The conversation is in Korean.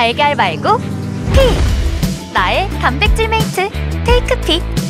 달걀 말고 피! 나의 단백질 메이트 테이크피!